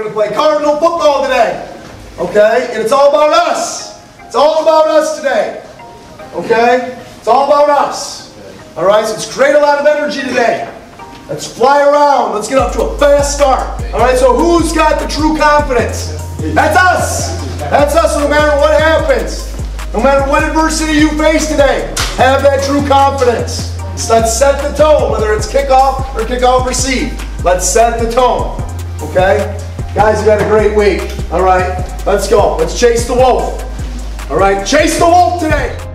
We're going to play Cardinal football today. Okay? And it's all about us. It's all about us today. Okay? It's all about us. All right? So let's create a lot of energy today. Let's fly around. Let's get off to a fast start. All right? So who's got the true confidence? That's us. That's us no matter what happens. No matter what adversity you face today, have that true confidence. Let's set the tone, whether it's kickoff or kickoff receive. Let's set the tone. Okay? Guys, you had a great week. All right? Let's go. Let's chase the wolf. All right? Chase the wolf today.